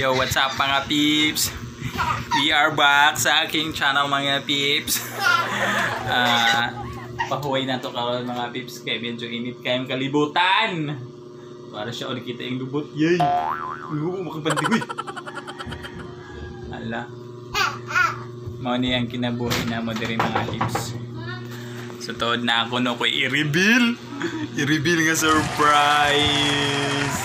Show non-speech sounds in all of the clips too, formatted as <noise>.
Yo, what's up mga peeps? We are back sa aking channel mga peeps. <laughs> Ah, pahuway na to karon mga peeps kay medyo init kayong kalibutan. Para siya ulit kita yung lubot. Yay! Lubo makapantigoy. Ala. Mao ni ang kinabuhi na mo diri mga peeps. Sa tuod na ako no ko i-reveal. I-reveal nga surprise.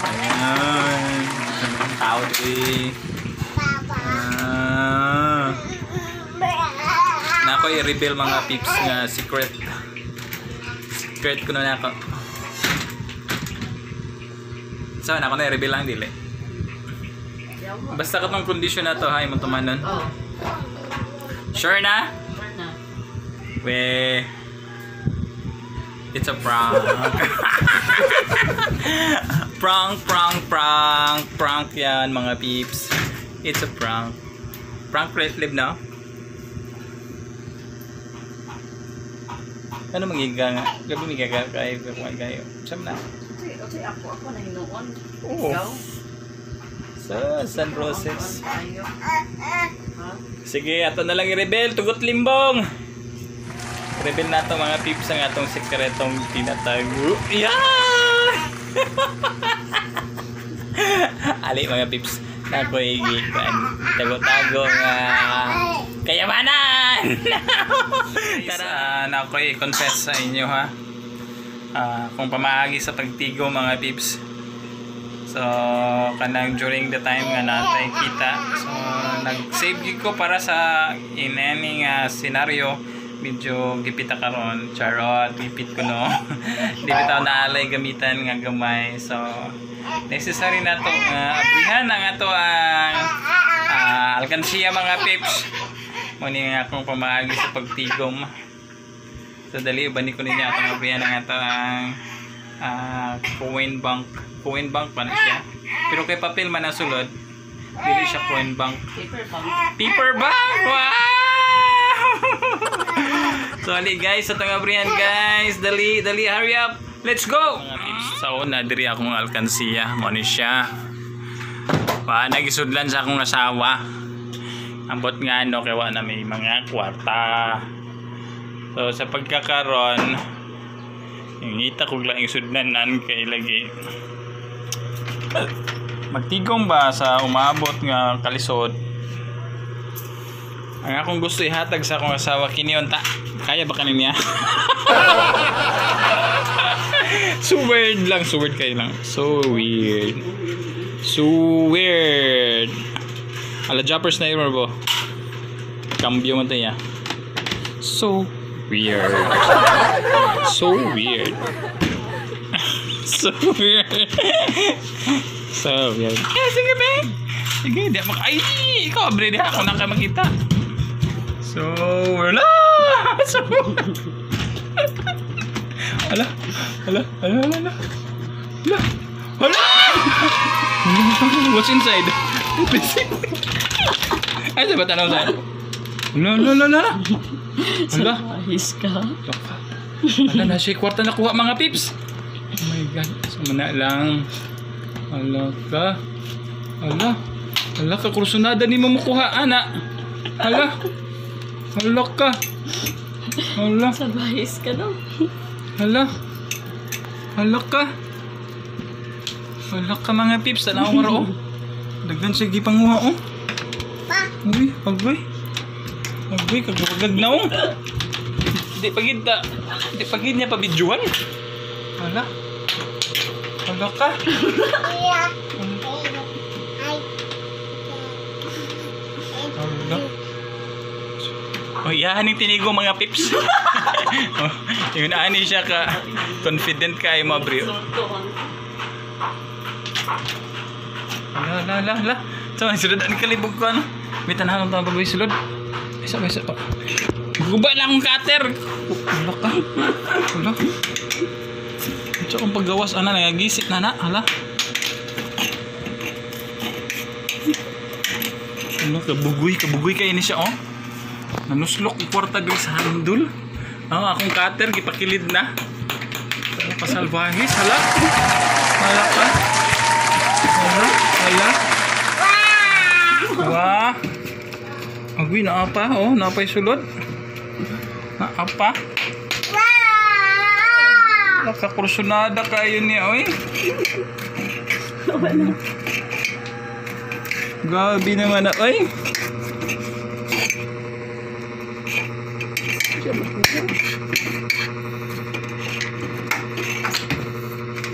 Ayan. Tao diri. Ah. Na ako i-reveal mga peeps nga secret. Secret ko na ako. So, na ako na i-reveal lang dili. Basta katong condition na to, ha, imong tumanon. Oh, Sure na? sure na. We It's a prank. <laughs> prank, prank, prank, prank yan mga peeps. It's a prank. Prank lib no? Ano magiga nga? Gabi magiga kayo kung kayo. Saan na? Okay, okay, ako, ako na hinuon. Oo. Ikaw? Sa San Roses. Sige, ato na lang i-rebel. Tugot limbong. Rebel na to mga peeps ang atong sekretong tinatago. Yeah! <laughs> Ali mga peeps. Na ko igikan. Tago-tago nga kayamanan! <laughs> Tara, na ko i-confess sa inyo ha. Ah, kung pamaagi sa pagtigo mga peeps. So, kanang during the time nga natay kita. So, nag-save ko para sa in any nga scenario medyo gipita karon. Charot gipit ko no? <laughs> Di bitaw naalay gamitan nga gamay. So necessary na to nga. Abrihan ang ato ang ah, alkansiya mga pips mo ni nga akong pamaagi sa pagtigom. So dali uban ko ninyo atong abrihan ang ato ang ah, coin bank. Coin bank pa na siya? Pero kay papel man ang sulod dili siya coin bank. Paper bang? Paper bag! Wow! So, ali guys, sa tangabrihan guys. Dali, dali, hurry up. Let's go! Mga tips, sa una, diri akong alkansiya. Mo ni siya. Pa, nagisudlan sa akong asawa. Ambot nga no, kaya na may mga kwarta. So, sa pagkakaron, yung ita ko lang isudnanan kay lagi. Magtigong ba sa umabot nga kalisod? Ang akong gusto ihatag sa akong asawa kini unta. Kaya ba kaninya? <laughs> so weird lang, so weird kayo lang. So weird. So weird. Ala jumpers na yun bo. Cambio mo tayo. So weird. So weird. <laughs> so weird. so weird. Eh, sige be. Sige, di ako Ay, ikaw, bre, di ako nang makita. So, wala. <laughs> So, Hala, hala, hala, hala, hala, hala. <laughs> What's inside? Ay, sa ba tanong sa'yo? Hala, hala, hala, hala. Hala. Ahis ka? Hala, na siya kwarta nakuha mga pips. Oh my God. Sumana lang. Hala ka. Hala. Hala ka, kursunada ni mo makuha, ana. <laughs> Hala. Hala ka. Hala. Sa bahis ka daw. Hala. Hala ka. Hala ka mga pips. Tanaw nga ro. Dagdan siya gipanguha oh. Uy, agoy. Agoy, kagapagag na oh. Di pagid ta. Di pagid niya pabidjuhan. Hala. Hala ka. Hala. Oh, yan yung tinigo mga pips. <laughs> yun ani siya ka confident kay mo bro. La la la la. So, ang sulod ang kalibog ko ano. May tanahan ng baboy sulod. Isa isa pa. Guba lang akong cutter. Wala ka. Wala. Ito akong paggawas ana nagagisit na na. Hala. Ano kabugoy kabugoy kay ni siya oh. Nanuslok kwarta diri sa handle. Ang oh, akong cutter gipakilid na. Pasalbahe, hala. Hala ka. Hala, hala. Wah. Agwi na apa oh, napay sulod. Na apa? Nakakursunada kayo ni oy. Gabi naman na oy.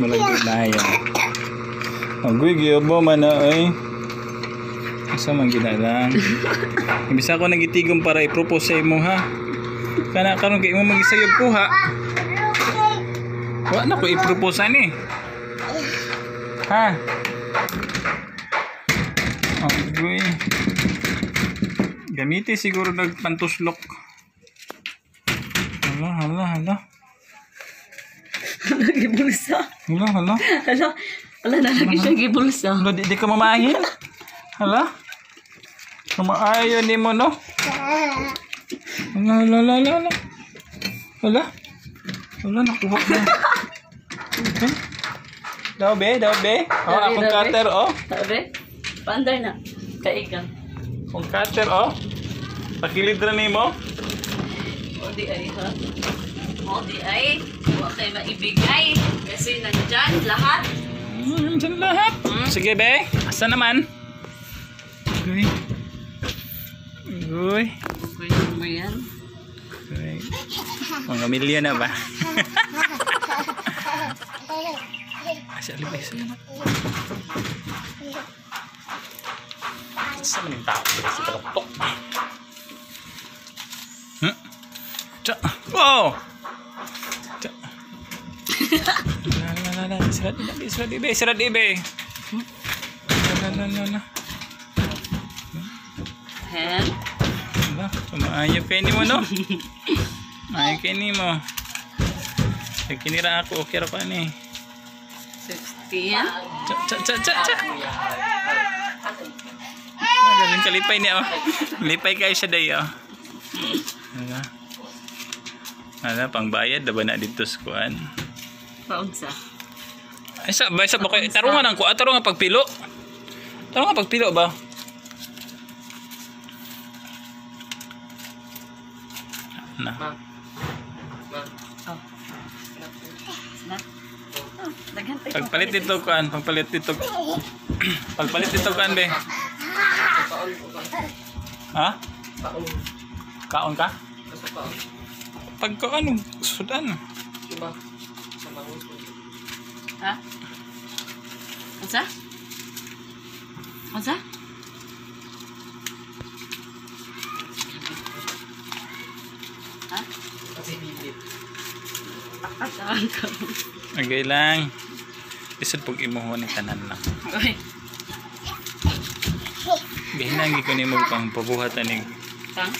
Malagay na yan. Agoy, giyobo man na, oy. Asa man ginalang. Imbisa ko nagitigom para i-propose sa imo, ha? Kana karon kay imo magisayog ko, ha? Wa na ko i-propose ani. Ha? Agoy. Gamiti siguro nagpantuslok. Hala, hala, hala. Nagibulsa. Hala, hala. Hala. Wala na lagi siya gibulsa. Hala, di, di ka mamahin? Hala? Kumaayo ni mo, no? Hala, hala, hala, hala. Hala? Hala, nakuha na. Okay. Daw be, daw be. Oh, Daw be, akong daw be. cutter, oh. Sabi? Paanday na. Kaigan. Akong cutter, oh. Pakilid ra ni mo. Di ay ha? O di ay. Huwag kayo maibigay. Kasi nandyan lahat. Hmm, dyan lahat. Sige, be. Asa naman? Uy. Uy. Pwede mo yan. Uy. Mga milyon na ba? <laughs> Asa alibay sa Sa maning tao ba si Kaloktok? Hmm? Tsa. Wow! Tsa. La la la la. Sirat ibe, sirat ibe, sirat ibe. La la la la. Hen. Wala, kumaayo kayo ni mo, no? Maayo kayo ni mo. Pag kinira ako, okay ra pa ni. 16. Cha, cha, cha, cha, cha. Galing kalipay niya, oh. Lipay kayo siya dayo, oh. Wala. Wala, pang bayad, ba na dito sa kuan. Paunsa. Ay, sa, ba, sa ba kayo? Tarungan ang kuan, tarungan pagpilo. Tarungan pagpilo ba? Na. Oh. Na? Oh, tayo. Pagpalit dito kuan, pagpalit dito. <clears throat> pagpalit dito kuan be. Ha? Kaon ka? Pag kuan, sudan. Ha? Unsa? Unsa? Ha? Pakataan ka. Agay lang. Isod pag imuho ni tanan lang. Uy. Gihinangi ko ni mo pang pabuhatan ni Tang?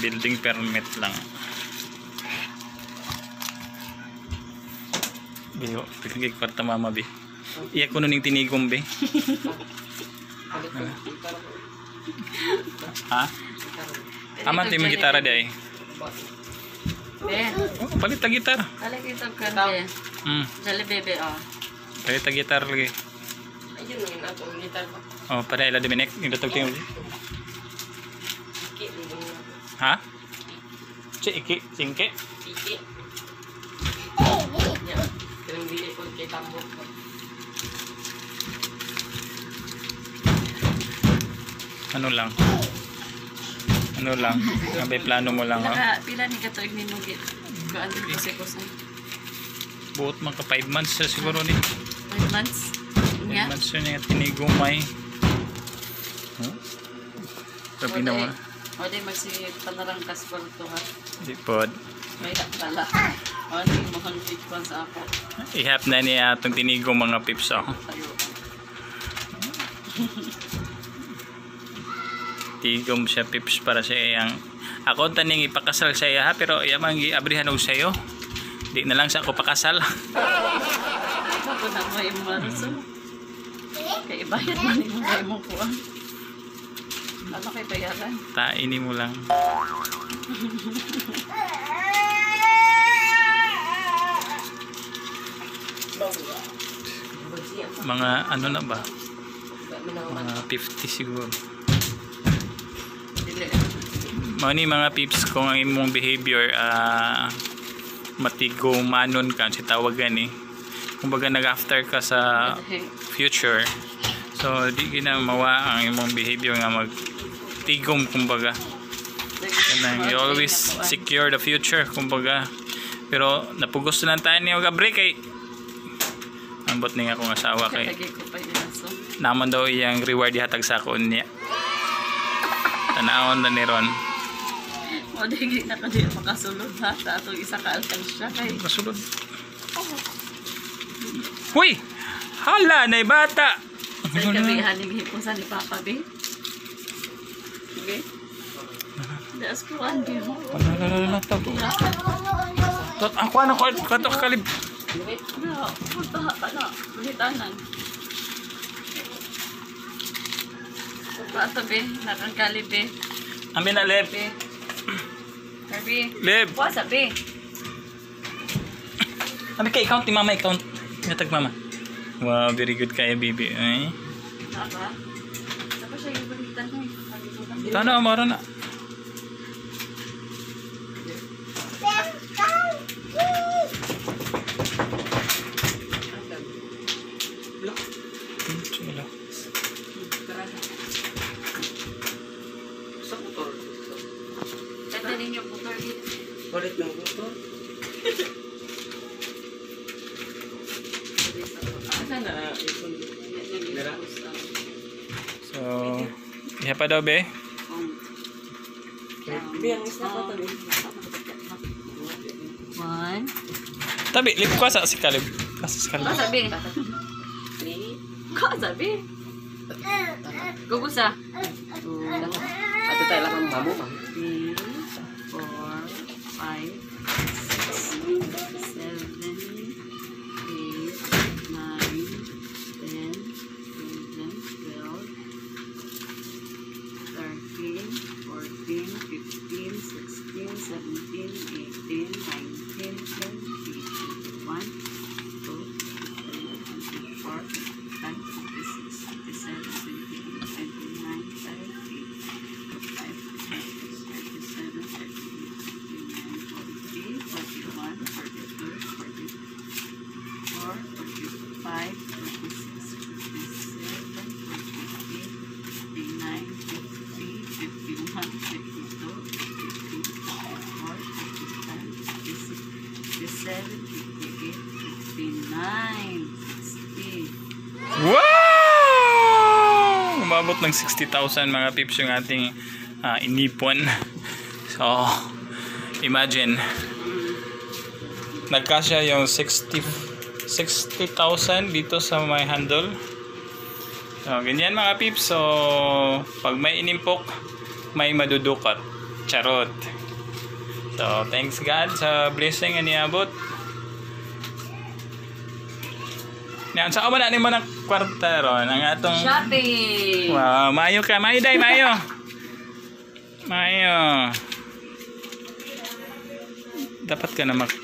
building permit lang. Biyo, pagkagay kwarta mama bi. Iya ko nuning tinigom be. ha? Aman mga gitara ay. Ben. Oh, palit ta gitar. Kita kan be. Hmm, Dali bebe oh. palit ta gitar lagi. Ayun yung ato gitar ko. Oh, para ila diminek, yung datog tingog. Ha? Ci iki, singke. Iki. Bili ko kay tambo. Ano lang? Ano lang? Abay plano mo lang, ha? Pila, pila ni katuig ni mo git. Gaan din kasi ko sa Buot man ka 5 months na siguro ni. 5 months. 5 Nya. months yun yung tinigumay. Huh? Sabi na mo. O di magsi panarangkas ko to ha. Di pod. May na pala. O di mo kan ko sa ako. Ihap na niya itong tinigong mga pips, oh. Tigom siya pips para sa iyang ako taning ipakasal sa iya ha pero iya man giabrihan og sayo di na lang sa ako pakasal Ako na mo yung mariso. Kaya ibayad man yung mga imong kuha. Ano kay bayaran? tain mo lang <laughs> mga ano na ba mga 50 siguro. Mao ni mga pips kung ang imong behavior ah matigumanon ka si tawagan eh. Kumbaga nag-after ka sa future. So di gina mawa ang imong behavior nga mag tigom kumbaga. Kanang you always secure the future kumbaga. Pero napugos na tayo ni og break kay ambot ni akong asawa kay naman daw iyang reward ihatag sa akon niya. Tanawon na ni Ron. O, di na ka din makasulod ha. Sa atong isa ka alkansya kay. Kasulod. Huy! Hala, na bata! Sa ikabihan yung hipusan ni Papa B. Okay? Das ko ang di mo. Wala, wala, wala, to. Tot, ako ano ko, kato kalib. No, punta ka na. Pato be, nakangkali be. Amin na, Leb. Be. Kirby. Leb! Wasa be. Amin ka, i-count ni mama, i-count. Natag mama. Wow, very good kaya, baby. Ay. Naka. Tapos siya yung bulitan mo. eh. Tana, mara na. Kanta ninyo po, Kirby. Palit ng motor. Asa na? Meron? So, iya pa daw, be? Biyang isa pa tabi. One. Tabi, lip ko sa si Kalib. Kasi si Kalib. Ano sabi? Ko sabi? Gugusa. Two, Ate tayo lang ang mamo ba? three, four, five, ng 60,000 mga pips yung ating ah, inipon. <laughs> So, imagine. Nagkasya yung 60 60,000 dito sa my handle. So, ganyan mga pips. So, pag may inimpok, may madudukot. Charot. So, thanks God sa blessing na niabot. Yan, sa so, na ni mo ng kwarta ron, ang atong... Shopping! Wow, mayo ka. Mayo day, mayo. Mayo. Dapat ka na mag